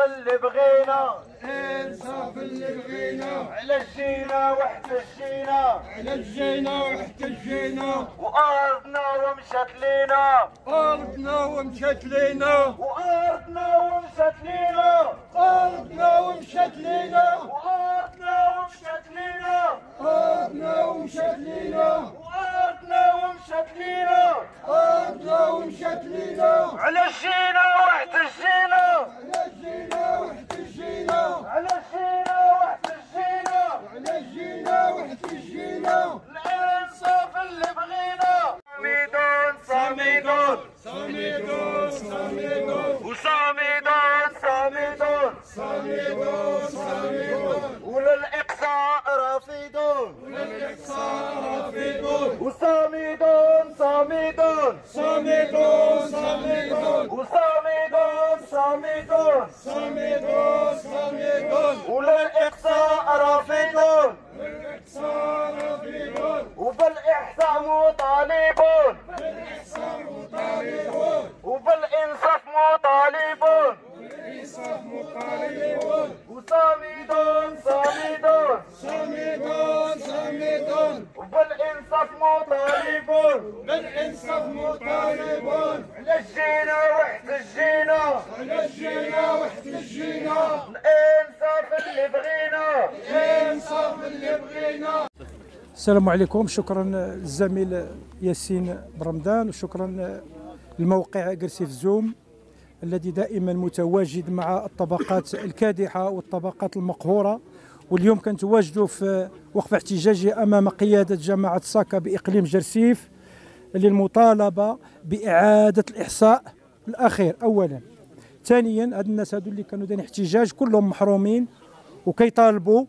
اللي بغينا. الانصاف اللي بغينا. على الجينا واحتجينا على الجينا واحتجينا وأرضنا ومشات لينا. أرضنا ومشت لينا. وأرضنا ومشات لينا ارضنا ومشت لينا وارضنا ومشات لينا ارضنا ومشت لينا وارضنا ومشات لينا ارضنا ومشت لينا على الجينا واحتجينا على الجينا واحتجينا على الجينا واحتجينا على الجينا واحتجينا الانصاف اللي بغينا صامدون صامدون صامدون صامدون وصامدون صامدون صامدون صامدون وللاقصاء رافضون رافضون وصامدون صامدون صامدون صامدون وصامدون صامدون صامدون صامدون وللاقصاء رافضون السلام عليكم. شكرا للزميل ياسين برمضان وشكرا للموقع جرسيف زوم الذي دائما متواجد مع الطبقات الكادحة والطبقات المقهورة. واليوم كنتواجدوا في وقفة احتجاجية أمام قيادة جماعة ساكا بإقليم جرسيف للمطالبة بإعادة الإحصاء الأخير. أولا. ثانيا هاد الناس هادو اللي كانوا دايرين احتجاج كلهم محرومين. وكيطالبوا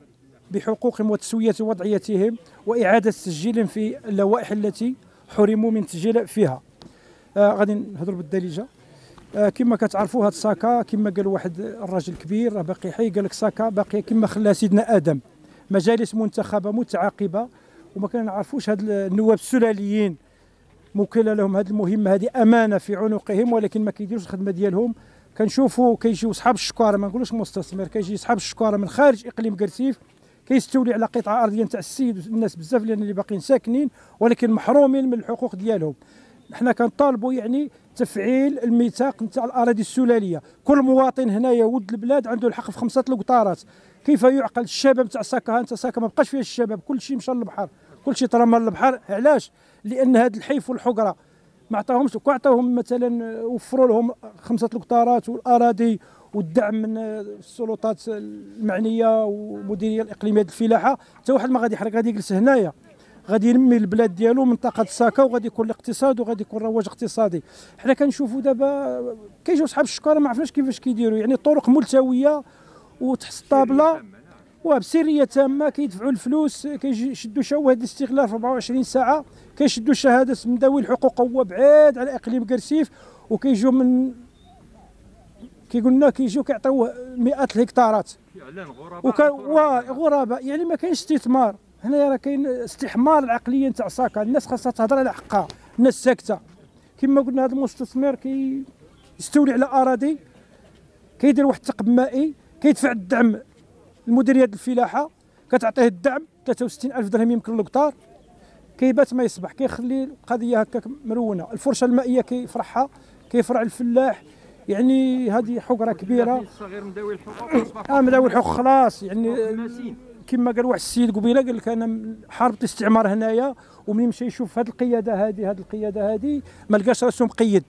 بحقوقهم وتسوية وضعيتهم وإعادة تسجيلهم في اللوائح التي حرموا من التسجيل فيها. آه غادي نهضروا بالدارجة آه كما كتعرفوا هاد ساكا كما قال واحد الراجل كبير راه باقي حي قال لك ساكا باقيه كما خلاها سيدنا آدم. مجالس منتخبة متعاقبة وما كنعرفوش هاد النواب السلاليين. موكله لهم هذه المهمة هذه أمانة في عنقهم ولكن ما كيديروش الخدمة ديالهم. كنشوفوا كيجيو صحاب الشكارة ما نقولوش مستثمر كيجي صحاب الشكارة من خارج إقليم قرسيف كيستولي على قطعة أرضية نتاع السيد الناس بزاف لأن اللي باقيين ساكنين ولكن محرومين من الحقوق ديالهم. حنا كنطالبوا يعني تفعيل الميثاق نتاع الأراضي السلالية. كل مواطن هنايا ولد البلاد عنده الحق في خمسة القطارات. كيف يعقل الشباب تاع ساكا؟ انت ساكا ما بقاش فيها الشباب كل شيء مشى للبحر كل شيء ترمى للبحر. علاش؟ لأن هذا الحيف والحقره ما عطاهمش كون عطاوهم مثلا وفروا لهم خمسة القطارات والأراضي والدعم من السلطات المعنية والمديرية الإقليمية ديال الفلاحة حتى واحد ما غادي يحرق غادي يجلس هنايا. غادي ينمي البلاد ديالو منطقة ساكا وغادي يكون الاقتصاد وغادي يكون رواج اقتصادي. حنا كنشوفوا دابا كيجيو صحاب الشكاره ما عرفناش كيفاش كيديروا. يعني الطرق ملتوية وتحت الطابله وبسريه تامة كيدفعوا الفلوس كيجي يشدوا شواهد الاستغلال في 24 ساعة. كيشدوا شهاده من ذوي الحقوق هو بعيد على إقليم قرسيف وكيجيو من كيقولنا كيجيو كيعطيوه مئات الهكتارات. وكان غرباء يعني ما كاينش استثمار. هنا راه كاين استحمار العقلية نتاع ساكا. الناس خاصها تهضر على حقها. الناس ساكتة. كما قلنا هذا المستثمر كي يستولي على أراضي كيدير واحد الثقب مائي كيدفع الدعم لمديريه الفلاحة كتعطيه الدعم 63 ألف درهم يمكن القطار كيبات ما يصبح كيخلي القضية هكاك مرونة. الفرشة المائية كيفرحها كيفرع الفلاح. يعني هذه حقرة كبيرة. الصغير مداوي الحقوق آه مداوي الحقوق خلاص. يعني كما قال واحد السيد قبيلة قال لك أنا حاربت الاستعمار هنايا ومنين مشى يشوف هذه القيادة هذه هذه القيادة هذه ما لقاش راسو مقيد.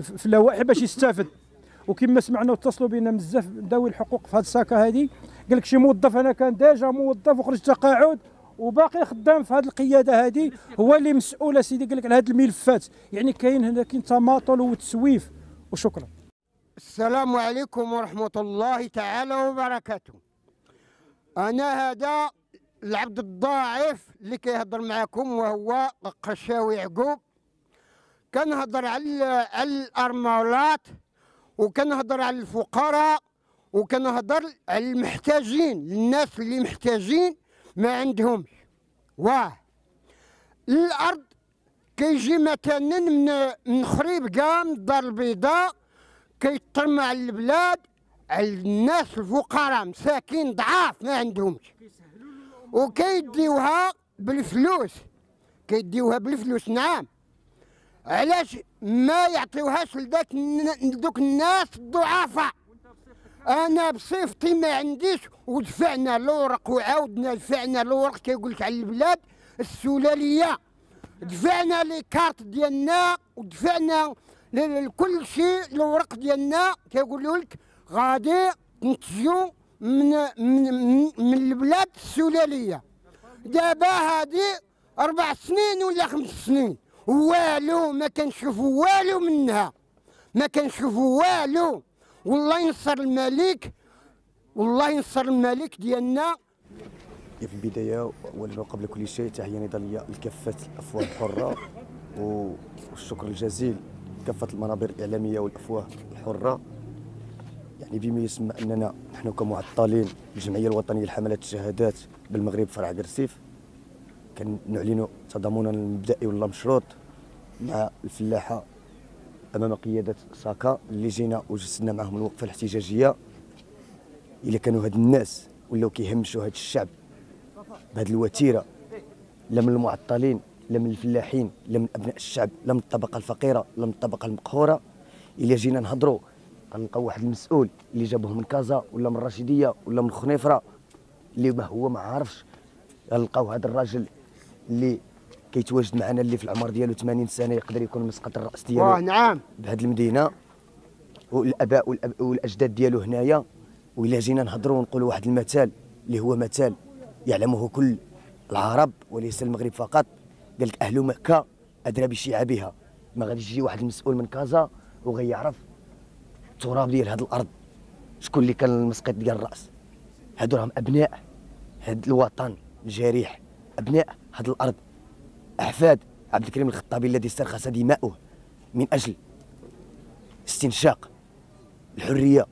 في اللوائح باش يستافد. وكما سمعنا واتصلوا بنا بزاف ذوي الحقوق في هذه الساكه هذه قال لك شي موظف أنا كان déjà موظف وخرج تقاعد. وباقي خدام في هذه القيادة هذه هو اللي مسؤول سيدي قال لك على هذه الملفات. يعني كاين هنا كاين تماطل وتسويف. وشكرا. السلام عليكم ورحمة الله تعالى وبركاته. أنا هذا العبد الضعيف اللي كيهضر معكم وهو قشاوي يعقوب. كنهضر على على الأرملات وكنهضر على الفقراء وكنهضر على المحتاجين الناس اللي محتاجين. ما عندهمش. واه. الأرض كيجي مثلا من من خريب من الدار البيضاء كيترمى على البلاد على الناس الفقراء مساكين ضعاف ما عندهمش. وكيديوها بالفلوس. كيديوها بالفلوس نعم. علاش ما يعطيوهاش لذاك لذوك الناس الضعفاء؟ أنا بصفتي ما عنديش ودفعنا الورق وعاودنا دفعنا الورق كيقول لك على البلاد السلالية. دفعنا لي كارت ديالنا ودفعنا لكل شيء الورق ديالنا كيقولوا لك غادي نتجو من من من, من البلاد السلالية. دابا هادي أربع سنين ولا خمس سنين والو ما كنشوفوا والو منها. ما كنشوفوا والو. والله ينصر الملك والله ينصر الملك ديالنا. في البداية أولا وقبل كل شيء تحية نضالية لكافة الأفواه الحرة و- والشكر الجزيل لكافة المنابر الإعلامية والأفواه الحرة. يعني بما يسمى أننا نحن كمعطلين الجمعية الوطنية لحملات الشهادات بالمغرب فرع قرسيف كنعلن تضامننا المبدئي واللا مشروط مع الفلاحة أمام قيادة ساكا اللي جينا وجسدنا معهم الوقفة الاحتجاجية. إلا كانوا هاد الناس ولاو كيهمشوا هاد الشعب بهذه الوتيرة. لا من المعطلين لا من الفلاحين لا من أبناء الشعب لا من الطبقة الفقيرة لا من الطبقة المقهورة. إلا جينا نهضروا غنلقاو واحد المسؤول اللي جابوه من كازا ولا من الرشيدية ولا من خنيفرة اللي ما هو ما عارفش. غنلقاو هذا الراجل اللي كيتواجد معنا اللي في العمر ديالو 80 سنة يقدر يكون مسقط الرأس ديالو نعم. بهذه المدينة. والأباء والأب والأجداد ديالو هنايا وإلا جينا نهضروا ونقولوا واحد المثال اللي هو مثال يعلمه كل العرب وليس المغرب فقط. قال لك أهل مكة أدرى بشعابها. ما غاديش يجي واحد المسؤول من كازا وغيعرف التراب ديال هذه الأرض. شكون اللي كان المسقط ديال الرأس؟ هادو راهم أبناء هذا الوطن الجريح. أبناء هذه الأرض. أحفاد عبد الكريم الخطابي الذي استرخص دماؤه من أجل استنشاق الحرية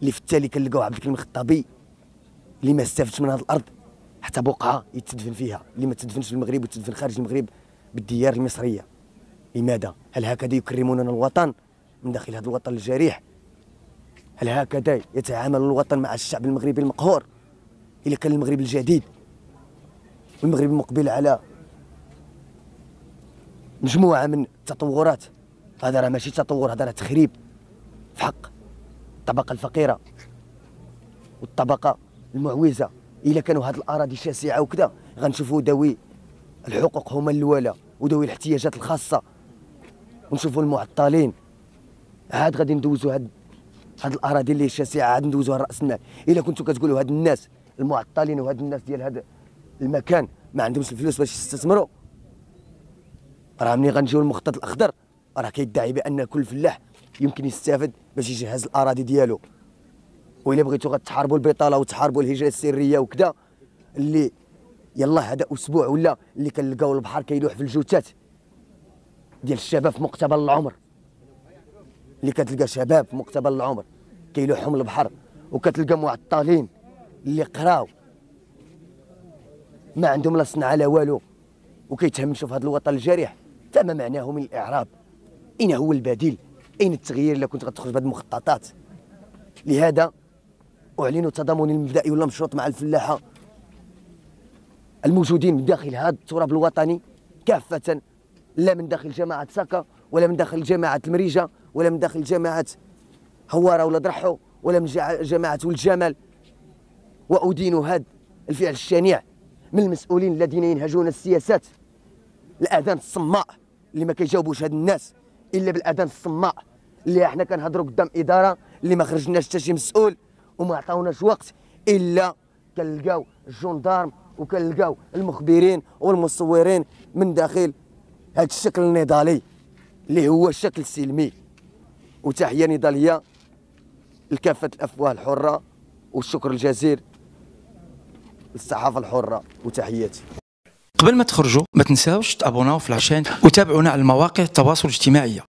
اللي في التالي كنلقاو عبد الكريم الخطابي. اللي ما استفدش من هذه الأرض حتى بقعة يتدفن فيها. اللي ما تدفنش في المغرب وتدفن خارج المغرب بالديار المصرية. لماذا؟ هل هكذا يكرموننا الوطن من داخل هذا الوطن الجريح؟ هل هكذا يتعامل الوطن مع الشعب المغربي المقهور الا كان المغرب الجديد والمغرب مقبل على مجموعة من التطورات. هذا راه ماشي تطور هذا راه تخريب. في حق الطبقة الفقيرة والطبقة المعوزة. إلا كانوا هذه الأراضي شاسعة وكذا غنشوفوا ذوي الحقوق هما الأولى وذوي الاحتياجات الخاصة. ونشوفوا المعطلين. عاد غادي ندوزوا هاد هاد الأراضي اللي شاسعة عاد ندوزوها راس المال إلا كنتوا كتقولوا هاد الناس المعطلين وهاد الناس ديال هذا المكان ما عندهمش الفلوس باش يستثمروا. راه ملي غنجيو المخطط الأخضر. راه كيدعي بأن كل فلاح يمكن يستافد باش يجهز الأراضي ديالو. وإلا بغيتو غتحاربوا البطالة وتحاربوا الهجرة السرية وكذا اللي يلا هذا أسبوع ولا اللي كنلقاو البحر كيلوح في الجوتات ديال الشباب في مقتبل العمر. اللي كتلقى شباب في مقتبل العمر كيلوحهم البحر وكتلقى معطلين اللي قراو. ما عندهم لا صنعه لا والو. وكيتهمشوا في هذا الوطن الجريح. فما معناه من الإعراب. اين هو البديل. اين التغيير اللي كنت غتخرج بهذه المخططات. لهذا أعلن تضامني المبدئي ولا مشروط مع الفلاحة. الموجودين من داخل هذا التراب الوطني كافة. لا من داخل جماعة ساكا ولا من داخل جماعة المريجة ولا من داخل جماعة هوارة ولا درحو ولا من جماعة ولد جمال. وأدين هذا الفعل الشنيع من المسؤولين الذين ينهجون السياسات. الأذان الصماء اللي ما كيجاوبوش هاد الناس إلا بالأذان الصماء اللي إحنا كنهضروا قدام إدارة اللي ما خرجناش حتى شي مسؤول وما عطاوناش وقت إلا كنلقاو الجندارم وكنلقاو المخبرين والمصورين من داخل هذا الشكل النضالي اللي هو شكل سلمي. وتحية نضالية لكافة الأفواه الحرة والشكر الجزيل للصحافة الحرة وتحياتي. قبل ما تخرجوا ما تنساوش تابوناو في العشان وتابعونا على المواقع التواصل الاجتماعي.